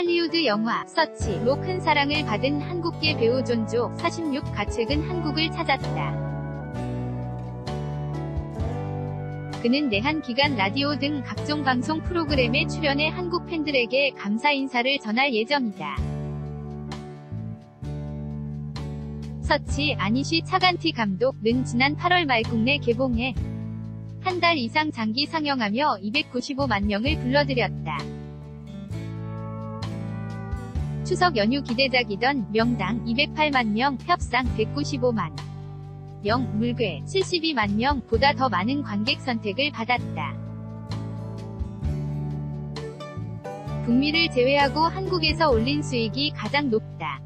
할리우드 영화 서치로 큰 사랑을 받은 한국계 배우 존조 46가 최근 한국을 찾았다. 그는 내한 기간 라디오 등 각종 방송 프로그램에 출연해 한국 팬들에게 감사 인사를 전할 예정이다. 서치 아니쉬 차간티 감독은 지난 8월 말 국내 개봉해 한 달 이상 장기 상영하며 295만 명을 불러들였다. 추석 연휴 기대작이던 명당 208만 명, 협상 195만 명, 물괴 72만 명 보다 더 많은 관객 선택을 받았다. 북미를 제외하고 한국에서 올린 수익이 가장 높다.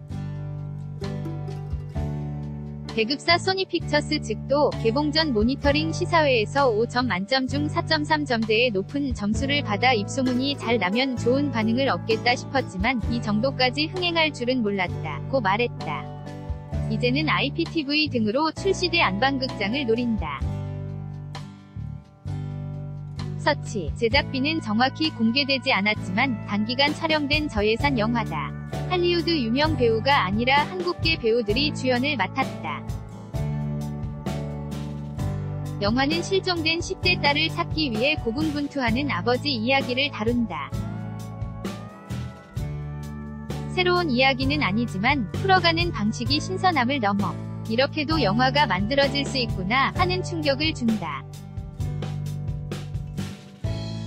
배급사 소니픽처스 측도 개봉 전 모니터링 시사회에서 5점 만점 중 4.3점대의 높은 점수를 받아 입소문이 잘 나면 좋은 반응을 얻겠다 싶었지만 이 정도까지 흥행할 줄은 몰랐다. 고 말했다. 이제는 IPTV 등으로 출시돼 안방극장을 노린다. 서치, 제작비는 정확히 공개되지 않았지만 단기간 촬영된 저예산 영화다. 할리우드 유명 배우가 아니라 한국계 배우들이 주연을 맡았다. 영화는 실종된 10대 딸을 찾기 위해 고군분투하는 아버지 이야기를 다룬다. 새로운 이야기는 아니지만 풀어가는 방식이 신선함을 넘어 이렇게도 영화가 만들어질 수 있구나 하는 충격을 준다.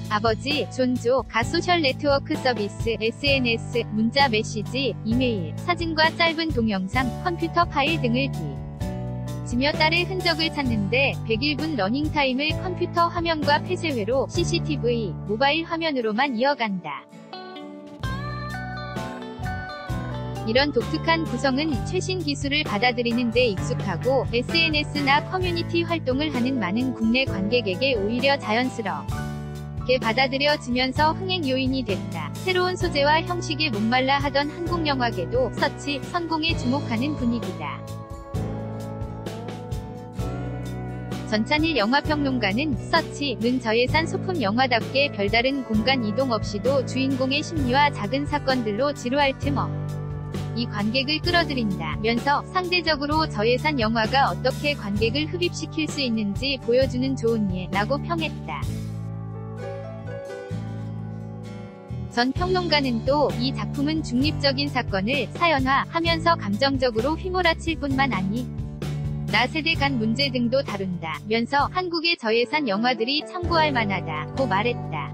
아버지, 존 조가 소셜 네트워크 서비스, SNS, 문자 메시지, 이메일, 사진과 짧은 동영상, 컴퓨터 파일 등을 뒤지며 딸의 흔적을 찾는데 101분 러닝타임을 컴퓨터 화면과 폐쇄회로 CCTV, 모바일 화면으로만 이어간다. 이런 독특한 구성은 최신 기술을 받아들이는 데 익숙하고 SNS나 커뮤니티 활동을 하는 많은 국내 관객에게 오히려 자연스 럽게 받아들여지면서 흥행 요인이 됐다. 새로운 소재와 형식에 목말라 하던 한국 영화계도 서치, 성공에 주목하는 분위기다. 전찬일 영화평론가는 서치는 저예산 소품 영화답게 별다른 공간 이동 없이도 주인공의 심리와 작은 사건들로 지루할 틈 없. 이 관객을 끌어들인다 면서 상대적으로 저예산 영화가 어떻게 관객을 흡입시킬 수 있는지 보여주는 좋은 예라고 평했다. 전 평론가는 또 이 작품은 중립적인 사건을 사연화하면서 감정적으로 휘몰아칠 뿐만 아니 나 세대 간 문제 등도 다룬다 면서 한국의 저예산 영화들이 참고할 만하다고 말했다.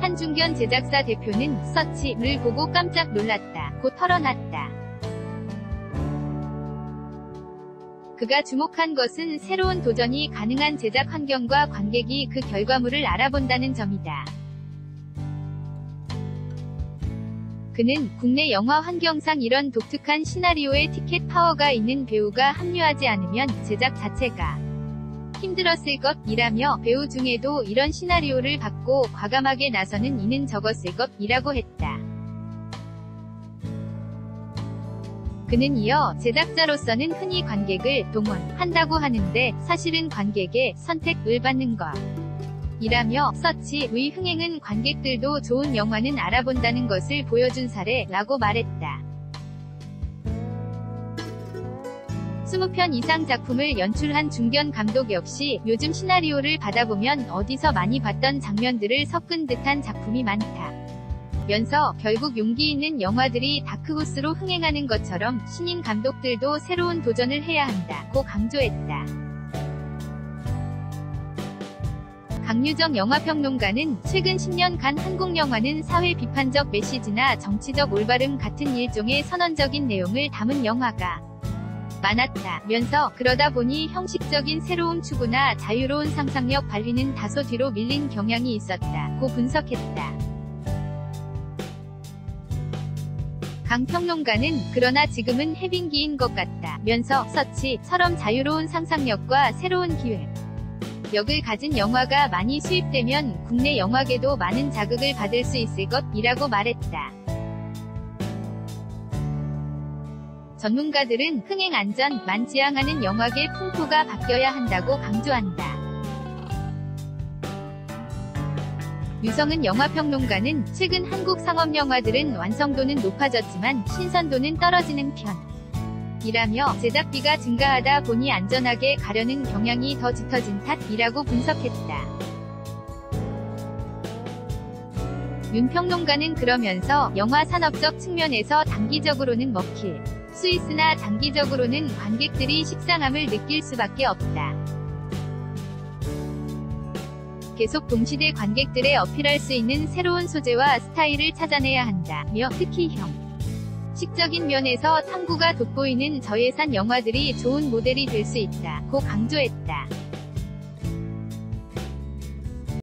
한중견 제작사 대표는 서치를 보고 깜짝 놀랐다 고 털어놨다. 그가 주목한 것은 새로운 도전이 가능한 제작 환경과 관객이 그 결과물을 알아본다는 점이다. 그는 국내 영화 환경상 이런 독특한 시나리오에 티켓 파워가 있는 배우가 합류하지 않으면 제작 자체가 힘들었을 것이라며 배우 중에도 이런 시나리오를 받고 과감하게 나서는 이는 적었을 것이라고 했다. 그는 이어 제작자로서는 흔히 관객을 동원한다고 하는데 사실은 관객의 선택을 받는 것. 이라며 서치의 흥행은 관객들도 좋은 영화는 알아본다는 것을 보여준 사례라고 말했다. 20편 이상 작품을 연출한 중견 감독 역시 요즘 시나리오를 받아보면 어디서 많이 봤던 장면들을 섞은 듯한 작품이 많다. 면서 결국 용기 있는 영화들이 다크호스로 흥행하는 것처럼 신인 감독들도 새로운 도전을 해야 한다고 강조했다. 강유정 영화평론가는 최근 10년간 한국 영화는 사회 비판적 메시지나 정치적 올바름 같은 일종의 선언적인 내용을 담은 영화가 많았다면서 그러다 보니 형식적인 새로운 추구나 자유로운 상상력 발휘는 다소 뒤로 밀린 경향이 있었다고 분석했다. 강 평론가는 그러나 지금은 해빙기인 것 같다 면서 서치처럼 자유로운 상상력과 새로운 기획 역을 가진 영화가 많이 수입되면 국내 영화계도 많은 자극을 받을 수 있을 것이라고 말했다. 전문가들은 흥행 안전 만 지향하는 영화계 풍토가 바뀌어야 한다고 강조한다. 유성은 영화평론가는 최근 한국 상업 영화들은 완성도는 높아졌지만 신선도는 떨어지는 편. 이라며 제작비가 증가하다 보니 안전하게 가려는 경향이 더 짙어진 탓이라고 분석했다. 윤 평론가는 그러면서 영화 산업적 측면에서 단기적으로는 먹힐 수 있으나 장기적으로는 관객들이 식상함을 느낄 수밖에 없다. 계속 동시대 관객들의 어필할 수 있는 새로운 소재와 스타일을 찾아내야 한다며 특히 형. 식적인 면에서 탐구가 돋보이는 저예산 영화들이 좋은 모델이 될 수 있다고 강조했다.